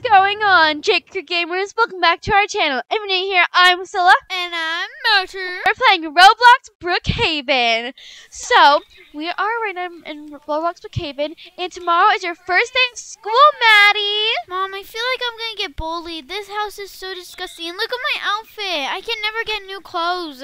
What's going on, JKrew Gamers? Welcome back to our channel. If you're new here, I'm Cilla. And I'm Maddy. We're playing Roblox Brookhaven. So, we are right now in Roblox Brookhaven, and tomorrow is your first day of school, Maddy. Mom, I feel like I'm gonna get bullied. This house is so disgusting. And look at my outfit. I can never get new clothes.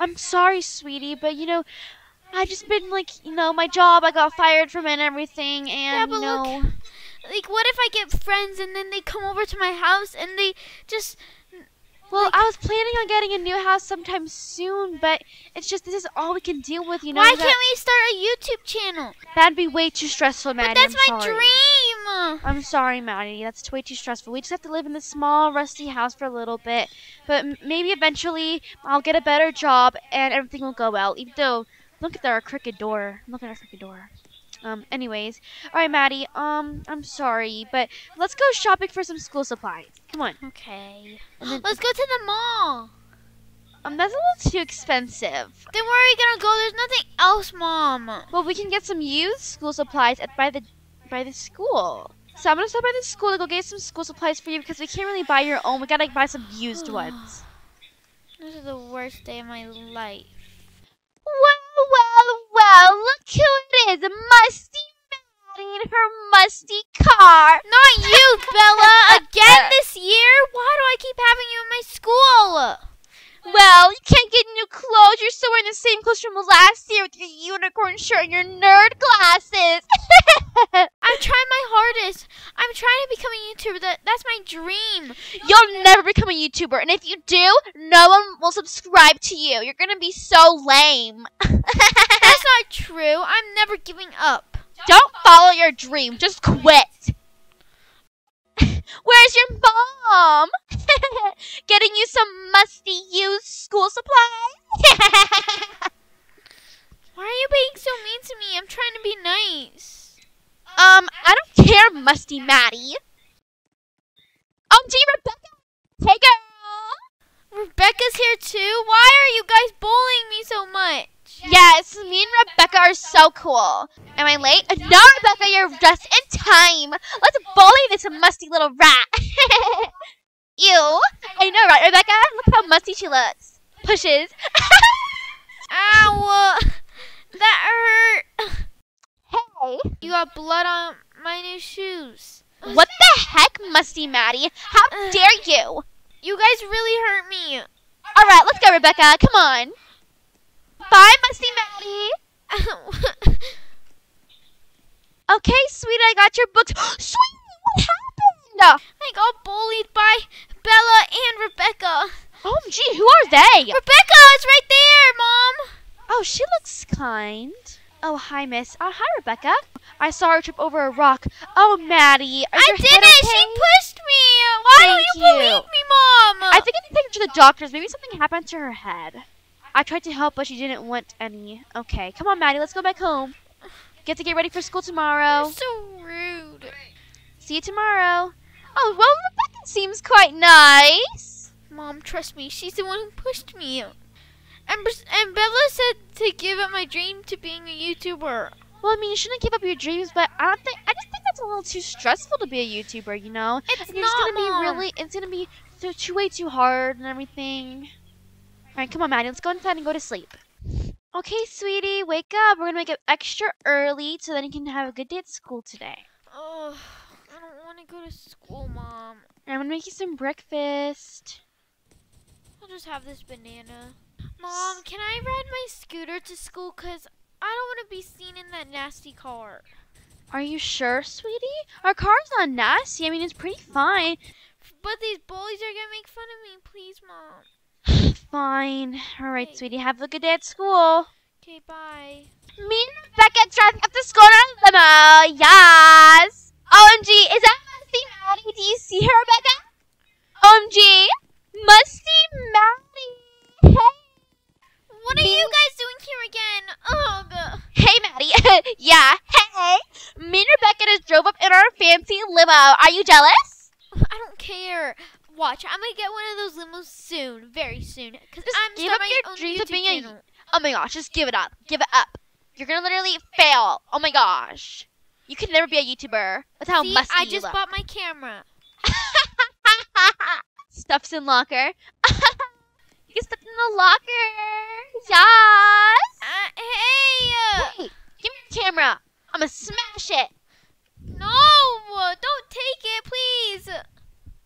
I'm sorry, sweetie, but you know, I've just been like, you know, my job, I got fired from it and everything, and Yeah, but you know. look- Like, what if I get friends and then they come over to my house and they just. Well, like- I was planning on getting a new house sometime soon, but it's just this is all we can deal with, you know. Why can't we start a YouTube channel? That'd be way too stressful, Maddy. but that's I'm my sorry. dream. I'm sorry, Maddy. That's way too stressful. We just have to live in this small, rusty house for a little bit. But m- maybe eventually I'll get a better job and everything will go well. Even though, look at our crooked door. Look at our crooked door. Um, anyways. Alright, Maddy. Um, I'm sorry, but let's go shopping for some school supplies. Come on. Okay. Let's go to the mall. um, that's a little too expensive. Then where are we gonna go? There's nothing else, Mom. Well, we can get some used school supplies at by the by the school. So I'm gonna stop by the school to go get some school supplies for you because we can't really buy your own. We gotta buy some used ones. This is the worst day of my life. Well, well, well! Look who it is, Musty Maddy in her musty car. Not you, Bella! Again this year? Why do I keep having you in my school? Well, you can't get new clothes. You're still wearing the same clothes from last year with your unicorn shirt and your nerd glasses. I'm trying my hardest. I'm trying to become a YouTuber. That that's my dream. You'll never become a YouTuber, and if you do, no one will subscribe to you. You're gonna be so lame. That's not true. I'm never giving up. Don't follow your dream. Just quit. Where's your mom? Getting you some musty used school supplies? Why are you being so mean to me? I'm trying to be nice. Um, I don't care, musty Maddy. Oh, gee, Rebecca. Hey, girl. Rebecca's here too. Why are you guys bullying me so much? Yes, me and Rebecca are so cool. Am I late? Uh, No, Rebecca, you're just in time. Let's bully this musty little rat. Ew. I know, right, Rebecca? Look how musty she looks. Pushes. Ow! That hurt. Hey. You got blood on my new shoes. What the heck, musty Maddy? How dare you? You guys really hurt me. All right, let's go, Rebecca. Come on. Bye, musty Maddy. Okay, sweetie, I got your books. sweetie, what happened? I got bullied by Bella and Rebecca. Oh, gee, who are they? Rebecca is right there, Mom. Oh, she looks kind. Oh, hi, miss. Oh, hi, Rebecca. I saw her trip over a rock. Oh, Maddy. I did it. okay? She pushed me. Why Thank don't you, you. believe me, Mom? I think I need to take her to the doctors. Maybe something happened to her head. I tried to help, but she didn't want any. Okay, come on, Maddy. Let's go back home. Get to get ready for school tomorrow. You're so rude. See you tomorrow. Oh, well, Rebecca seems quite nice. Mom, trust me. She's the one who pushed me. And, and Bella said to give up my dream to being a YouTuber. Well, I mean, you shouldn't give up your dreams, but I don't think. I just think that's a little too stressful to be a YouTuber. You know, It's And you're just not, gonna Mom. be really. It's gonna be too, too way too hard and everything. All right, come on, Maddy. Let's go inside and go to sleep. Okay, sweetie, wake up. We're gonna wake up extra early so then you can have a good day at school today. Oh, I don't want to go to school, Mom. And I'm gonna make you some breakfast. I'll just have this banana. Mom, can I ride my scooter to school? Because I don't want to be seen in that nasty car. Are you sure, sweetie? Our car's not nasty. I mean, it's pretty fine. But these bullies are going to make fun of me. Please, Mom. Fine. All right, Okay. sweetie. Have a good day at school. Okay, bye. Me and Rebecca driving up to school in our limo. Yes. OMG, is that Musty Maddy? Do you see her, Rebecca? OMG, Musty Maddy. What are you guys doing here again? Ugh. Hey, Maddy. yeah. Hey. Me and Rebecca just drove up in our fancy limo. Are you jealous? I don't care. Watch, I'm going to get one of those limos soon. Very soon. Because Just I'm give up your dreams of being a- Oh my gosh, just give it up. Give it up. You're gonna literally fail. Oh my gosh. You can never be a YouTuber with how See, musty I you just look. bought my camera. stuff's in locker. you stuff in the locker. Yes. Uh, hey! uh, Hey, give me your camera. I'm gonna smash it. No! Don't take it, please!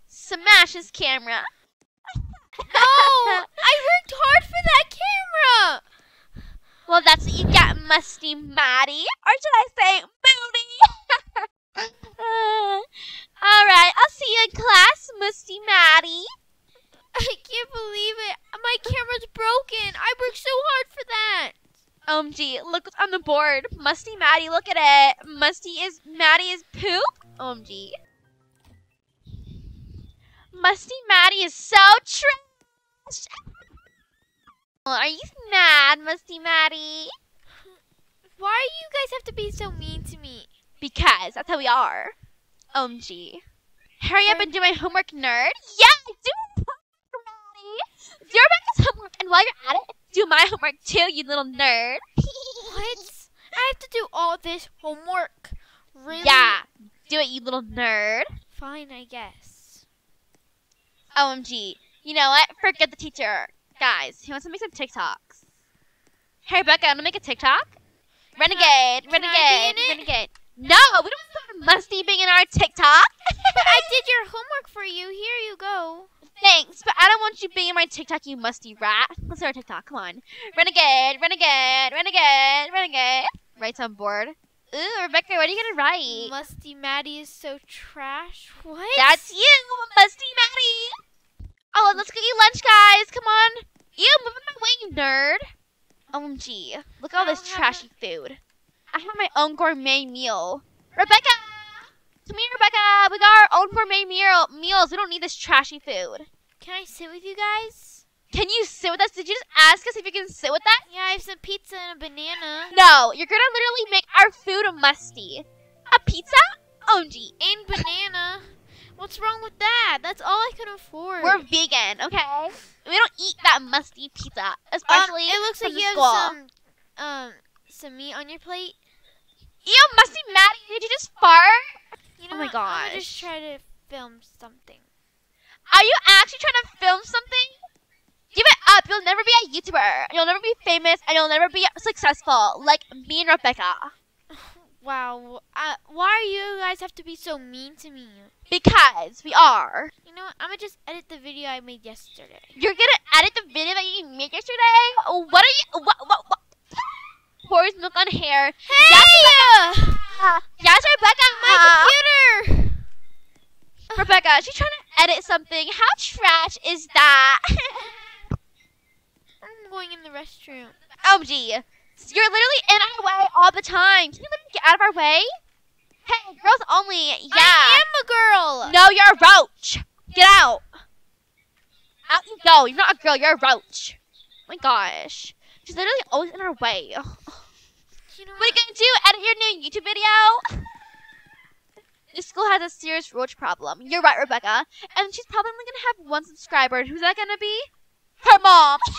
Smash his camera. No! I worked hard for that camera! Well, that's what you get, Musty Maddy. Or should I say, Booty? All right, I'll see you in class, Musty Maddy. I can't believe it. My camera's broken. I worked so hard for that. Um, OMG, look what's on the board. Musty Maddy, look at it. Musty is, Maddy is poop. Um, OMG. Musty Maddy is so trash. Are you mad, Musty Maddy? Why do you guys have to be so mean to me? Because that's how we are. Um, OMG. Hurry up and do my homework, nerd. Yeah, my homework too, you little nerd. What? I have to do all this homework. Really? Yeah, do it, you little nerd. Fine, I guess. OMG. You know what? Forget the teacher. Guys, he wants to make some TikToks? Hey, Rebecca, I'm gonna make a TikTok. Renegade, can I in renegade, renegade. No, we don't want Musty being in our TikTok. But I did your homework for you. Here you go. Thanks, but I don't want you being my TikTok, you musty rat. Let's our TikTok. Come on. Renegade, renegade, renegade, renegade. Write's on board. Ooh, Rebecca, what are you gonna write? Musty Maddy is so trash. What? That's you, musty Maddy. Oh, let's get you lunch, guys. Come on. You move my way, you nerd. OMG, look at all this trashy food. I have my own gourmet meal. Rebecca, come here, Rebecca. We got our own gourmet meal meals. We don't need this trashy food. Can I sit with you guys? Can you sit with us? Did you just ask us if you can sit with us? Yeah, I have some pizza and a banana. No, you're gonna literally make our food a musty. A pizza? OMG. And banana. What's wrong with that? That's all I can afford. We're vegan, okay? We don't eat that musty pizza, especially. Um, especially it looks like you have some um some meat on your plate. Ew, musty Maddy, did you just fart? You know Oh my what? I'm just try to film something. Are you actually trying to film something? Give it up. You'll never be a YouTuber. You'll never be famous, and you'll never be successful like me and Rebecca. Wow. Uh, why do you guys have to be so mean to me? Because we are. You know what? I'm gonna just edit the video I made yesterday. You're gonna edit the video that you made yesterday? What are you? What? What? what? Pours milk on hair. Hey! Yes, Rebecca. Yes, Rebecca. My uh-huh. computer! Rebecca, she's trying to edit something. How trash is that? I'm going in the restroom. OMG. You're literally in our way all the time. Can you let me get out of our way? Hey, girls only. Yeah. I am a girl! No, you're a roach. Get out. Out you go. You're not a girl. You're a roach. Oh my gosh. She's literally always in our way. You know What are you gonna do? Edit your new YouTube video? This school has a serious roach problem. You're right, Rebecca. And she's probably only gonna have one subscriber. Who's that gonna be? Her mom.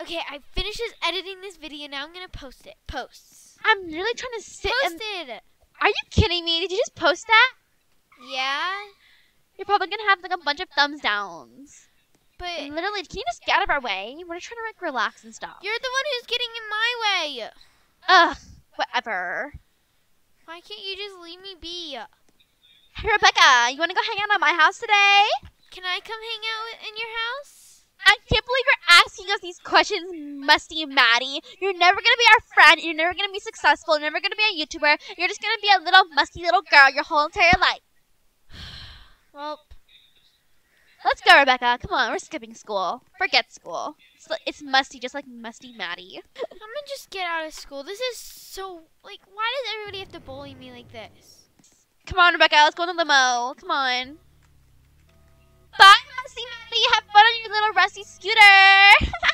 Okay, I finished editing this video. Now I'm gonna post it. Posts. I'm really trying to sit and. Posted. Are you kidding me? Did you just post that? Yeah, You're probably gonna have like a bunch of thumbs downs. But literally, can you just get out of our way? We're trying to like relax and stuff. you're the one who's getting in my way. Ugh, whatever. Why can't you just leave me be? Hey, Rebecca, you wanna go hang out at my house today? Can I come hang out in your house? I can't believe you're asking us these questions, Musty Maddy. You're never gonna be our friend. You're never gonna be successful. You're never gonna be a YouTuber. You're just gonna be a little musty little girl your whole entire life. Well, Let's go, Rebecca. Come on, we're skipping school. Forget school. It's, it's musty, just like Musty Maddy. I'm gonna just get out of school. This is so like. Why does everybody have to bully me like this? Come on, Rebecca. Let's go in the limo. Come on. Bye, Musty Maddy. Have fun on your little rusty scooter.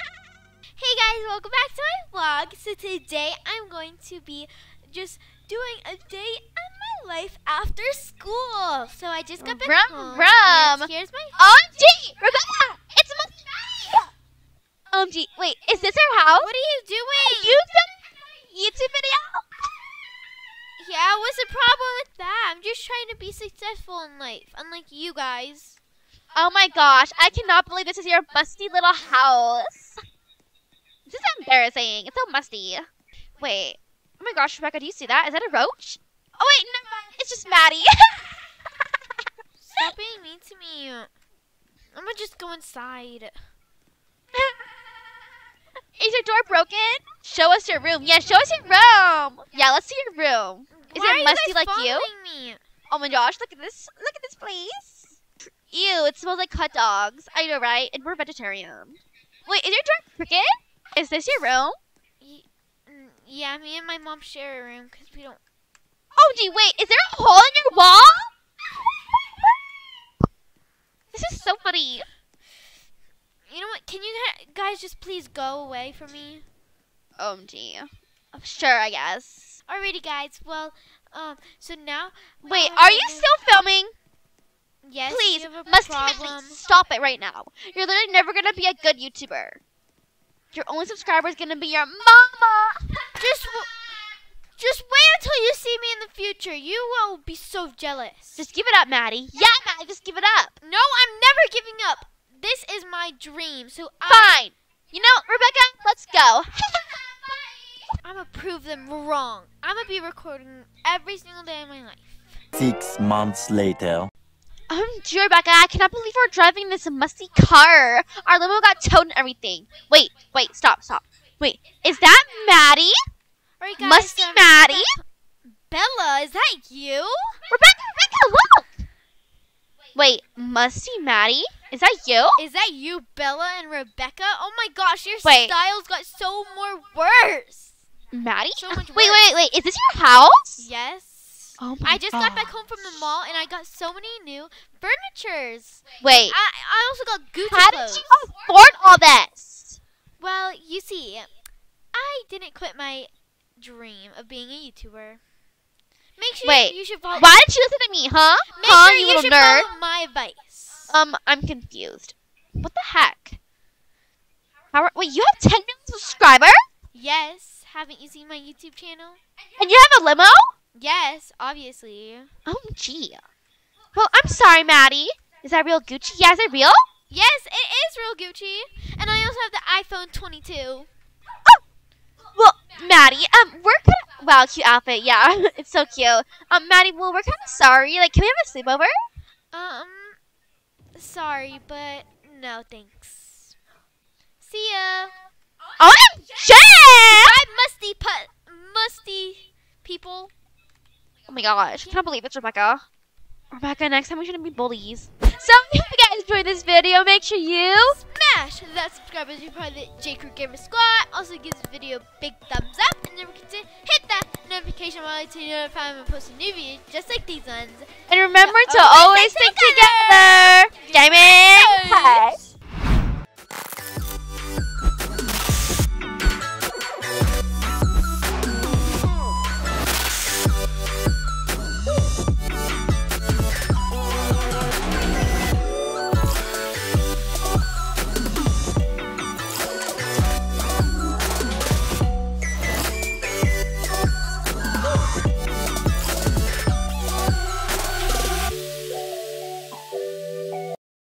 Hey guys, welcome back to my vlog. So today I'm going to be just doing a day of my life after school. So I just got back Rum, home. rum. Here's my OMG! Rebecca! It's Musty Maddy! OMG, wait, is this her house? What are you doing? You filmed a YouTube video? Yeah, what's the problem with that? I'm just trying to be successful in life, unlike you guys. Oh my gosh, I cannot believe this is your musty little house. This is embarrassing. It's so musty. Wait. Oh my gosh, Rebecca, do you see that? Is that a roach? Oh wait, no, it's just Maddy. Stop being mean to me. I'm gonna just go inside. is your door broken? Show us your room. Yeah, show us your room. Yeah, let's see your room. Is Why it musty like you? Me? Oh my gosh, look at this. Look at this place. Ew, it smells like hot dogs. I know, right? And we're vegetarian. Wait, is your door crooked? Is this your room? Mm, Yeah, me and my mom share a room because we don't. Gee, wait, is there a hole in your wall? this is so funny. You know what? Can you guys just please go away from me? OMG. Oh, Sure, I guess. Alrighty, guys. Well, um, so now. Wait, uh, are you still filming? Yes. Please, you have a Musty problem. Stop it right now. You're literally never gonna be a good YouTuber. Your only subscriber is gonna be your mama. Just, just wait until you see me in the future. You will be so jealous. Just give it up, Maddy. Yeah, Maddy, just give it up. no, I'm never giving up. This is my dream. So I, Fine. You know, Rebecca, let's go. I'm gonna prove them wrong. I'm gonna be recording every single day of my life. Six months later. Um, gee, Rebecca, I cannot believe we're driving this musty car. Our limo got towed and everything. Wait, wait, stop, stop. Wait, is that Maddy? Alright, guys. Musty um, Maddy? Bella, is that you? Rebecca, Rebecca, look! Wait, Musty Maddy? Is that you? Is that you, Bella and Rebecca? Oh my gosh, your Wait. styles got so more worse. Maddy? So much Wait, worse. wait, wait, is this your house? Yes. Oh my I just got back home from the mall and I got so many new furnitures. Wait, I, I also got Gucci how did clothes. you afford all this? Well, you see, I didn't quit my dream of being a YouTuber. Make sure Wait, you should follow. Why didn't you listen to me, huh? Make huh, sure you you, little should nerd? follow my advice. Um, I'm confused. What the heck? How are, wait, you have 10 million subscribers? yes, haven't you seen my YouTube channel? And you have a limo? Yes, obviously. Oh, gee. Well, I'm sorry, Maddy. Is that real Gucci? Yeah, is it real? Yes, it is real Gucci, and I also have the iPhone 22. Maddy, um, we're kind of wow, cute outfit. Yeah, it's so cute. Um, Maddy, well, we're kind of sorry. Like, can we have a sleepover? Um, sorry, but no thanks. See ya. Oh, shit! Bye, musty put musty people. Oh my gosh, I can't believe it's Rebecca. Rebecca, next time we shouldn't be bullies. So, if you guys enjoyed this video, make sure you Smash that subscribe button. You're part of the JKrew Gamer Squad. Also, give this video a big thumbs up, and don't forget to hit that notification bell to notify when I post a new video, just like these ones. and remember to always always stick stick together. Gaming. Yes. Hey.